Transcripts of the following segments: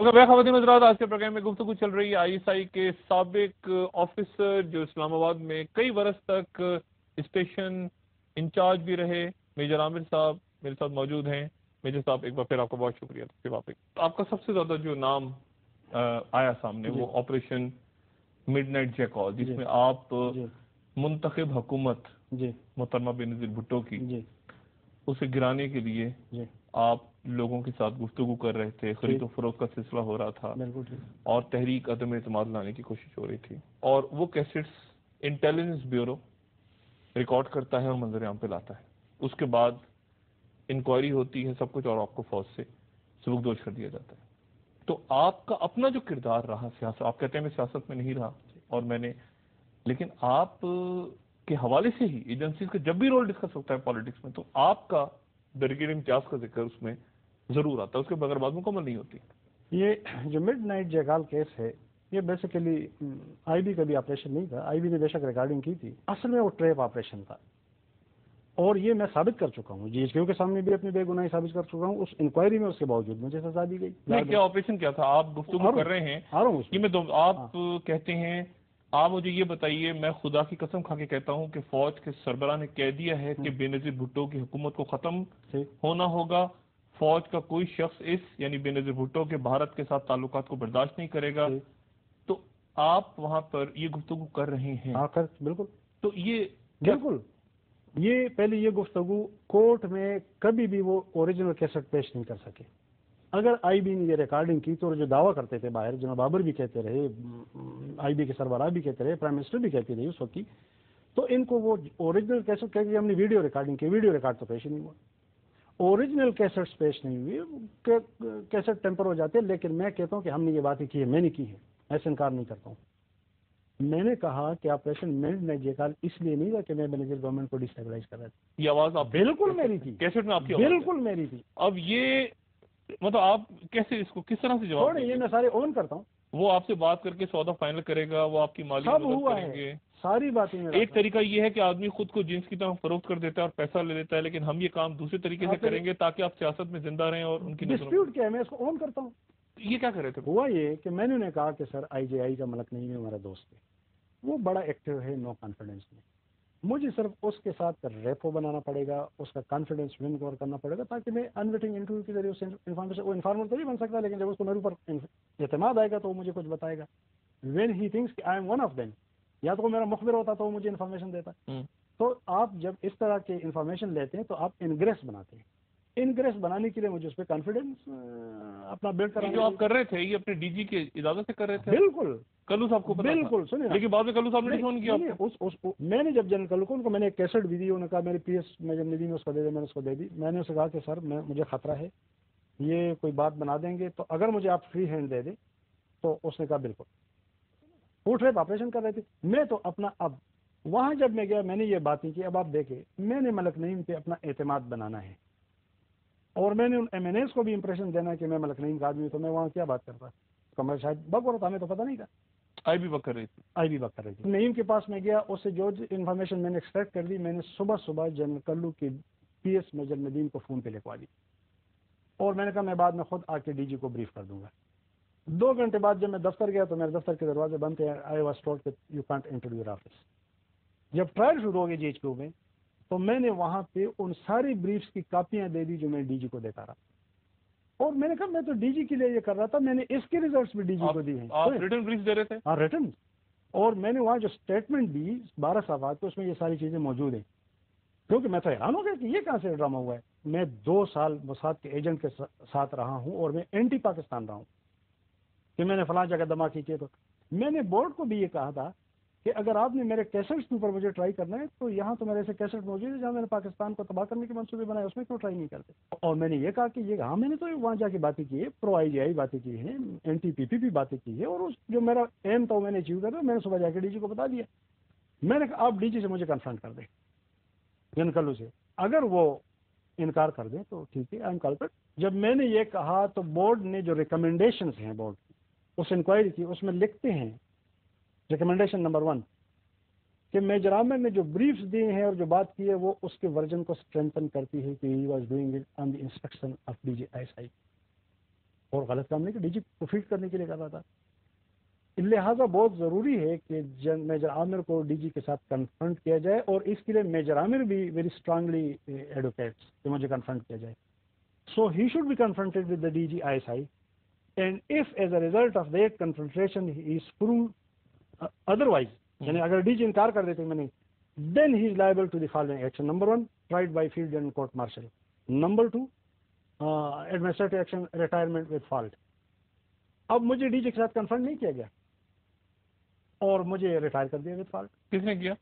तो मैं खातिन हजरात। आज के प्रोग्राम में गुफ्तु चल रही है आईएसआई के सबक ऑफिसर जो इस्लामाबाद में कई बरस तक स्टेशन इंचार्ज भी रहे। मेजर आमिर साहब मेरे साथ मौजूद हैं। मेजर साहब एक बार फिर आपका बहुत शुक्रिया। फिर वापस। आपका सबसे ज़्यादा जो नाम आया सामने वो ऑपरेशन मिड नाइट जैकॉल जिसमें आप मुंतखब हुकूमत मोहतरमा बेनजीर भुट्टो की उसे गिराने के लिए आप लोगों के साथ गुफ्तु कर रहे थे खरीदो फरोख का सिलसिला हो रहा था। और तहरीक अदम अतमाद लाने की कोशिश हो रही थी। और वो कैसेट्स इंटेलिजेंस ब्यूरो रिकॉर्ड करता है और मंजर आम पे लाता है। उसके बाद इंक्वायरी होती है सब कुछ और आपको फौज से सबकदोश कर दिया जाता है। तो आपका अपना जो किरदार रहा सियासत आप कहते हैं मैं सियासत में नहीं रहा और मैंने लेकिन आप के हवाले से ही एजेंसीज का जब भी रोल डिस्कस होता है पॉलिटिक्स में तो आपका ब्रिगेड इम्तियाज़ का ज़िक्र उसमें ज़रूर आता है उसके बगैर बात मुकम्मल नहीं होती। ये जो मिड नाइट जयकाल केस है ये बेसिकली आईबी का भी ऑपरेशन नहीं था। आईबी ने बेशक रिकॉर्डिंग की थी। असल में वो ट्रेप ऑपरेशन था। और ये मैं साबित कर चुका हूँ जीएचक्यू के सामने भी अपनी बेगुनाही साबित कर चुका हूँ उस इंक्वायरी में उसके बावजूद मुझे सजा दी गई। क्या ऑपरेशन क्या था? आप गुफ्तु कर रहे हैं ये मैं आप हाँ। कहते हैं आप मुझे ये बताइए मैं खुदा की कसम खा के कहता हूँ कि फौज के सरबरा ने कह दिया है कि हम्म। बेनजीर भुट्टो की हुकूमत को खत्म होना होगा। फौज का कोई शख्स इस यानी बेनजीर भुट्टो के भारत के साथ ताल्लुकात को बर्दाश्त नहीं करेगा। तो आप वहाँ पर ये गुफ्तु कर रहे हैं। हाँ कर बिल्कुल। तो ये बिल्कुल। ये पहले ये गुफ्तु कोर्ट में कभी भी वो ओरिजिनल कैसेट पेश नहीं कर सके। अगर आईबी ने ये रिकॉर्डिंग की तो जो दावा करते थे बाहर जनाब बाबर भी कहते रहे आईबी के सरबराह भी कहते रहे प्राइम मिनिस्टर भी कहती रही उस वक्त की। तो इनको वो ओरिजिनल कैसेट कह हमने वीडियो रिकॉर्डिंग की वीडियो रिकॉर्ड तो पेश ही नहीं हुआ। ओरिजिनल कैसेट्स पेश नहीं हुई कैसेट टेम्पर हो जाते हैं लेकिन मैं कहता हूँ कि हमने ये बातें की है मैंने की है ऐसे इनकार नहीं करता हूँ। मैंने कहा कि ऑपरेशन मिड ने जेकाल इसलिए नहीं था कि मैं मैनेजर गवर्नमेंट को डिस्टेबलाइज कर रहा था। ये आवाज़ आप बिल्कुल मेरी थी। कैसेट में आपकी बिल्कुल मेरी थी। अब ये मतलब आप कैसे इसको किस तरह से जवाब ये मैं सारे ओन करता हूँ। वो आपसे बात करके सौदा फाइनल करेगा वो आपकी माली सब हुआ है। सारी बातें एक तरीका ये है कि आदमी खुद को जींस की तरह फरोख्त कर देता है और पैसा ले लेता है लेकिन हम ये काम दूसरे तरीके से करेंगे ताकि आप सियासत में ज़िंदा रहें और उनकी डिस्प्यूट क्या है? मैं इसको ऑन करता हूँ। ये क्या कर रहे थे? हुआ ये कि मैंने उन्हें कहा कि सर आईजेआई का मलक नहीं है हमारा दोस्त है। वो बड़ा एक्टिव है नो कॉन्फिडेंस में। मुझे सिर्फ़ उसके साथ रेपो बनाना पड़ेगा उसका कॉन्फिडेंस विन कवर करना पड़ेगा ताकि मैं अनवेटिंग इंटरव्यू के ज़रिए उस इन्फॉर्मेशन वो इन्फॉर्मर तो नहीं बन सकता लेकिन जब उसको मेरे ऊपर अहतमाद आएगा तो वो मुझे कुछ बताएगा। When he thinks I am one of them या तो वो मेरा मुखबिर होता तो वो मुझे इन्फॉर्मेशन देता। हम्म। तो आप जब इस तरह के इन्फॉर्मेशन लेते हैं तो आप इनग्रेस बनाते हैं। इनग्रेस बनाने के लिए मुझे उस पर कॉन्फिडेंस अपना बिल्ड करना जो आप कर रहे थे ये अपने डीजी के इजाज़त से कर रहे थे? बिल्कुल। कल्लू साहब को बिल्कुल सुनिए लेकिन बाद में कल्लू साहब ने फ़ोन किया उस उस मैंने जब जनरल कल्लू को उनको मैंने एक कैसेट भी दी उन्होंने कहा मेरे पी एस में जब निधि में उसको दे दे मैंने उसको दे दी। मैंने उससे कहा कि सर मैं मुझे खतरा है ये कोई बात बना देंगे तो अगर मुझे आप फ्री हैंड दे दे तो उसने कहा बिल्कुल। फूट रेप ऑपरेशन कर रहे थे। मैं तो अपना अब वहाँ जब मैं गया मैंने ये बातें की अब आप देखे मैंने मलक नईम पे अपना एतमाद बनाना है। और मैंने उन एमएनएस को भी इंप्रेशन देना है कि मैं मलक नईम का आदमी तो मैं वहाँ क्या बात करता? तो मैं शायद बक हो रहा था हमें तो पता नहीं था। आई भी बक कर रही थी। आई भी बक कर रही थी। नईम के पास मैं गया उससे जो इन्फॉर्मेशन मैंने एक्सपेक्ट कर दी मैंने सुबह सुबह जनरल कल्लू की पी एस मेजर नदीम को फ़ोन पे लिखवा दी। और मैंने कहा मैं बाद में खुद आके डीजी को ब्रीफ कर दूँगा। दो घंटे बाद जब मैं दफ्तर गया तो मेरे दफ्तर के दरवाजे बंद थे I was told you can't enter your office जब ट्रायल शुरू हो गई जी में तो मैंने वहाँ पे उन सारी ब्रीफ्स की कापियाँ दे दी जो मैं डीजी को देता रहा और मैंने कहा मैं तो डीजी के लिए ये कर रहा था मैंने इसके रिजल्ट्स भी डीजी को दिए हैं। रिटर्न ब्रीफ दे रहे थे? हाँ रिटर्न और मैंने वहाँ जो स्टेटमेंट दी बारह सफ़ा तो उसमें ये सारी चीज़ें मौजूद हैं। क्योंकि मैं तो हैरान हो गया कि ये कहाँ से ड्रामा हुआ है। मैं दो साल मुसाद के एजेंट के साथ रहा हूँ और मैं एंटी पाकिस्तान रहा हूँ। कि मैंने फला जगह दमा की तो। मैंने बोर्ड को भी ये कहा था कि अगर आपने मेरे कैसेट्स के ऊपर मुझे ट्राई करना है तो यहाँ तो मेरे ऐसे कैसेट मौजूद है जहाँ मैंने पाकिस्तान को तबाह करने के मंसूबे बनाए उसमें क्यों ट्राई नहीं करते? और मैंने ये कहा कि ये हाँ मैंने तो वहाँ जाके बातें की है प्रो आई जी आई बातें की है एन टी पी पी भी बातें की है, और उस, जो मेरा एम था वो मैंने अचीव कर दिया, मैंने सुबह जाके डी जी को बता दिया। मैंने कहा, आप डी जी से मुझे कन्फ्रंट कर दें जनकलू से। अगर वो इनकार कर दें तो ठीक है आई एम कल्पेट जब मैंने ये कहा तो बोर्ड ने जो रिकमेंडेशन हैं बोर्ड उस इंक्वायरी की, उसमें लिखते हैं रिकमेंडेशन नंबर वन कि मेजर आमिर ने जो ब्रीफ्स दिए हैं और जो बात की है, वो उसके वर्जन को स्ट्रेंथन करती है कि he was doing it on the inspection of DG ISI और गलत काम नहीं कि डीजी को फ़ीड करने के लिए कर रहा था। लिहाजा बहुत ज़रूरी है कि मेजर आमिर को डीजी के साथ कन्फ्रंट किया जाए और इसके लिए मेजर आमिर भी वेरी स्ट्रांगली एडवोकेट्स कि मुझे कन्फ्रंट किया जाए। So he should be confronted with the DG ISI and if as a result of that confrontation he is prove otherwise यानी अगर डीजी इनकार कर देते मैंने then he is liable to the following action. Number one, tried by field and court martial. Number two, uh, administrative action, retirement with fault. अब मुझे DG के साथ कन्फर्म नहीं किया गया। और मुझे रिटायर कर दिया विद फॉल्ट किसने किया?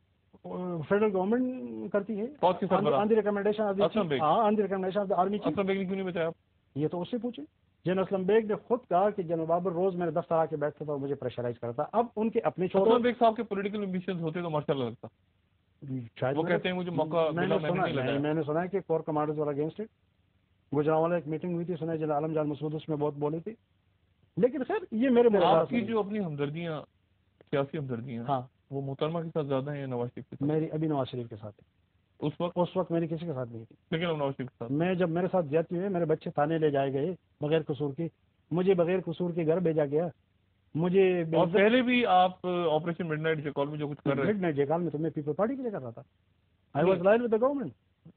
फेडरल गवर्नमेंट करती है। On the recommendation of. हाँ द द आर्मी चीफ ये तो उससे पूछे। जनरल असलम बेग ने खुद कहा कि जनरल बाबर रोज मेरे दफ्तर आके बैठता था और मुझे प्रेशराइज करता अब उनके अपने छोड़ो असलम बेग साहब के पॉलिटिकल एम्बिशंस होते तो मार्शल लगता। शायद वो कहते हैं मुझे मौका मैंने सुना नहीं मैंने सुना है कि core commanders were against it Gujranwala एक मीटिंग हुई थी सुना जनरल आलम जान मसूद उसमें बहुत बोली थी। लेकिन खैर ये मेरे तो आपकी जो अपनी हमदर्दियाँ सियासी हमदर्दियाँ हाँ। वो मोहतरमा के साथ ज़्यादा है या नवाज़ शरीफ के साथ? मेरी अभी नवाज़ शरीफ के साथ है। उस वक्त उस वक्त मेरी किसी के साथ नहीं थी। लेकिन के साथ। मैं जब मेरे साथ ज्यादती हुई मेरे बच्चे थाने ले जाए गए बगैर कसूर के मुझे बगैर कसूर के घर भेजा गया। मुझे और पहले भी आप ऑपरेशन मिडनाइट के कॉल में जो कुछ कर रहे मिड नाइट जेकाल में तो मैं पीपल पार्टी के लिए कर रहा था। I was line with the government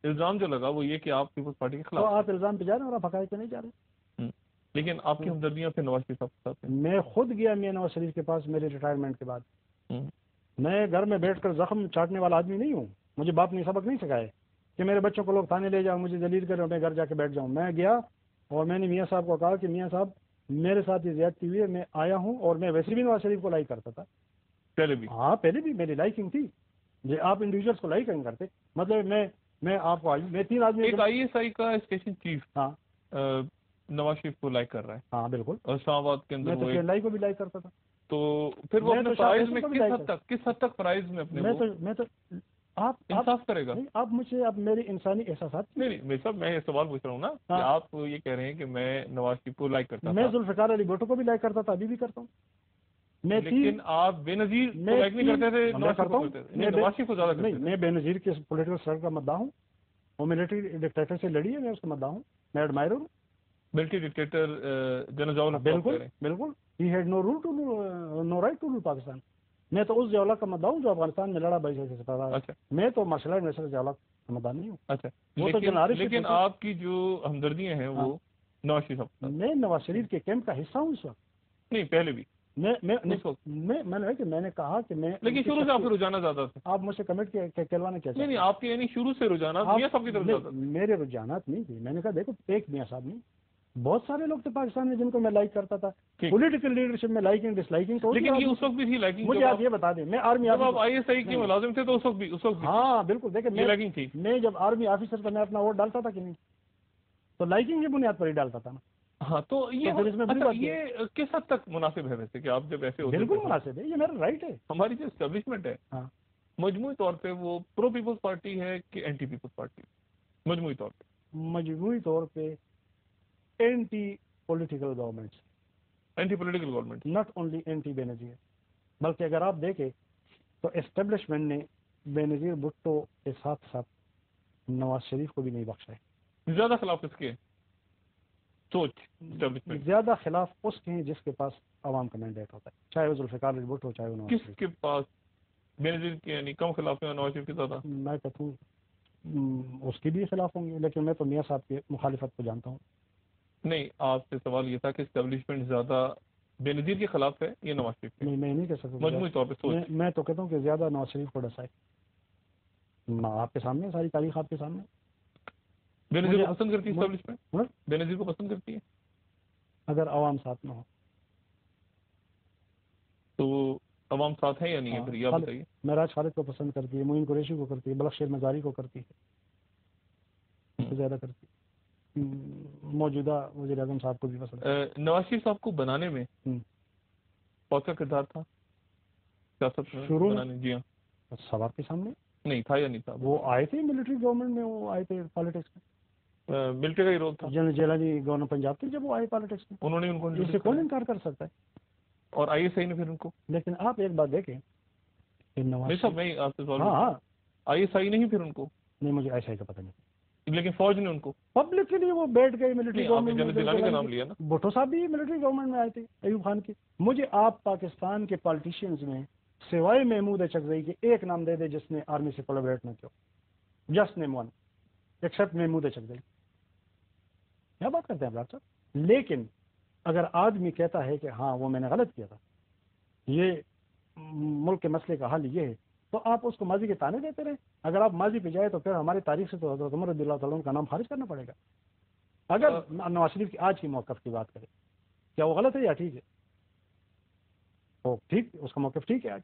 इल्ज़ाम जो लगा वो ये कि आप पीपल्स पार्टी के खिलाफ तो आप इल्ज़ाम पे जा रहे हैं और आप हकायक पे नहीं जा रहे। हम्म। लेकिन आपकी हमदर्दियाँ फिर नवाज़ शरीफ साहब के साथ मैं खुद गया मियाँ नवाज़ शरीफ के पास मेरे रिटायरमेंट के बाद। हम्म। मैं घर में बैठकर जख्म चाटने वाला आदमी नहीं हूँ। मुझे बाप ने सबक नहीं सिखाए कि मेरे बच्चों को लोग थाने ले जाओ मुझे जलील करें मैं घर जाके बैठ जाऊँ। मैं गया और मैंने मियाँ साहब को कहा कि मियाँ साहब मेरे साथ ये ज्यादती हुई है मैं आया हूँ और मैं वैसे भी नवाज़ शरीफ को लाइक करता था। पहले भी? हाँ पहले भी मेरी लाइकिंग थी। ये आप इंडिविजुअल्स को लाइक नहीं करते। मतलब मैं मैं आपको आज मैं तीन आदमी एक आईएसआई का स्टेशन चीफ हाँ। नवाज़ शरीफ को लाइक कर रहा है। हाँ बिल्कुल। इस्लामाबाद के अंदर मैं तो को भी लाइक करता था। तो फिर वो अपने तो प्राइज में किस हद तक किस हद तक प्राइज में अपने मैं तो मैं तो आप आप इंसाफ करेगा। नहीं आप मुझे अब मेरे इंसानी एहसास नहीं नहीं मैं सब मैं ये सवाल पूछ रहा हूँ ना हाँ। आप ये कह रहे हैं कि मैं नवाज़ शरीफ को लाइक करता मैं था जुल्फिकार अली भुट्टो को भी लाइक करता था अभी भी करता हूँ। मैं लेकिन आप बेनजीर को लाइक नहीं करते थे नवाज़ शरीफ को ज़्यादा नहीं मैं बेनजीर के पोलिटिकल स्टाइल का मद्दा हूँ। वो मिलिट्री डिक्टेटर से लड़ी है मैं उसका मद्दा हूँ। मैं एडमायर हूँ। मिलिट्री डिक्टेटर जनरल बिल्कुल हैं। बिल्कुल। He had no rule to no right to rule Pakistan मैं तो उस जवाला का मद्दा हूँ जो अफ़गानिस्तान में लड़ा भाई से अच्छा। मैं तो मार्शल आर्ट नेशनल जवाला का मद्दा नहीं हूँ। अच्छा। वो तो लेकिन लेकिन आपकी जो हमदर्दियाँ हैं वो हाँ। नवाज़ शरीफ। मैं नवाज़ शरीफ के कैंप का हिस्सा हूँ इस वक्त। नहीं पहले भी। मैं मैं मैं मैंने कि मैंने कहा कि मैं लेकिन शुरू से आपका रुझाना ज़्यादा था। आप मुझसे कमेंट के, के, कहलवाना क्या नहीं नहीं आपके यानी शुरू से रुझाना तरफ़ मेरे रुझानात नहीं थे। मैंने कहा देखो एक मियाँ साहब नहीं। बहुत सारे लोग थे पाकिस्तान में जिनको मैं लाइक करता था। पॉलिटिकल लीडरशिप में लाइकिंग डिसलाइकिंग तो लेकिन ये उस वक्त भी थी लाइकिंग मुझे आप ये बता दें मैं आर्मी आप आईएसआई के मुलाजिम थे तो उस वक्त भी उस वक्त हाँ बिल्कुल। देखिए मैं लाइकिंग थी। मैं जब आर्मी ऑफिसर था मैं अपना वोट डालता था कि नहीं? तो लाइकिंग की बुनियाद पर ही डालता था ना हाँ तो ये तो इसमें अच्छा, बात ये किस हद तक मुनासिब है वैसे कि आप जब ऐसे होते बिल्कुल तो मुनासिब है। ये मेरा राइट है। हमारी जो एस्टेब्लिशमेंट है हाँ। मजमूई तौर पे वो प्रो पीपल्स पार्टी है कि एंटी पीपल्स पार्टी मजमूई तौर पे। मजमूई तौर पे anti political government anti political government not only anti Benazir बल्कि अगर आप देखें तो एस्टेब्लिशमेंट ने बेनजीर भुट्टो के साथ साथ नवाज़ शरीफ को भी नहीं बख्शा है। ज़्यादा खिलाफ किसके? हैं? सोच ज़्यादा खिलाफ उसके हैं जिसके पास आवाम का मैंडेट होता है। चाहे वो जुल्फिकार अली भुट्टो चाहे वो किसके पास? बेनजीर के यानी कम खिलाफ है नवाज़ शरीफ के ज़्यादा? मैं कहता हूँ हम्म, उसके भी खिलाफ होंगे लेकिन मैं तो मियाँ साहब के मुखालिफत को जानता हूँ। नहीं आपसे सवाल ये था कि एस्टेब्लिशमेंट ज़्यादा बेनजीर के खिलाफ है या नवाज़ शरीफ नहीं मैं नहीं कह सकता मजमूई तौर पे सोच। मैं, मैं तो कहता हूँ कि ज़्यादा नवाज़ शरीफ को डसा है। आपके सामने सारी तारीख आपके सामने बेनजीर को पसंद करती है? बेनजीर को पसंद करती है? अगर आवाम साथ में हो। तो अवाम साथ है या नहीं है हाँ, फिर? आप बताइए। महराज खालिद को पसंद करती है मोइन कुरेशी को करती है बलक्षेर मजारी को करती है। हम्म। ज़्यादा करती है। मौजूदा वजी अजम साहब को भी पसंद नवाज़ शरीफ साहब को बनाने में हम्म। कौन सा किरदार था। सियासत शुरू? बनाने जी हाँ। सब आपके सामने? नहीं था या नहीं था? वो आए थे मिलिट्री गवर्नमेंट में वो आए थे पॉलिटिक्स में? मिलिट्री का ही रोल था। जनरल जेलानी गवर्नर पंजाब थे जब वो आए पॉलिटिक्स में? उन्होंने उनको इससे कौन करा। इनकार कर सकता है? और आईएसआई ने फिर उनको। लेकिन आप एक बात देखें नवाज़ मैं आपसे सवाल हाँ हाँ। आईएसआई नहीं फिर उनको। नहीं मुझे ही का पता नहीं। लेकिन फौज ने उनको। पब्लिकली वो बैठ गए मिलिट्री गवर्नमेंट का ना। भुट्टो साहब भी मिलिट्री गवर्नमेंट में आए थे अयूब खान की। मुझे आप पाकिस्तान के पॉलिटिशियंस में सिवाय महमूद अचकजई के एक नाम दे दे जिसने आर्मी से कोलेबरेट न किया। Just name one except Mahmood Achakzai. क्या बात करते हैं डॉक्टर साहब? लेकिन अगर आदमी कहता है कि हाँ वो मैंने गलत किया था ये मुल्क के मसले का हल ये है तो आप उसको माजी के ताने देते रहे। अगर आप माजी पे जाए तो फिर हमारी तारीख से तो हज़रत उमर रदी का नाम खारिज करना पड़ेगा। अगर नवाज़ शरीफ की आज की मौकफ की बात करें क्या वो गलत है या ठीक है? वो ठीक उसका मौकफ ठीक है आज।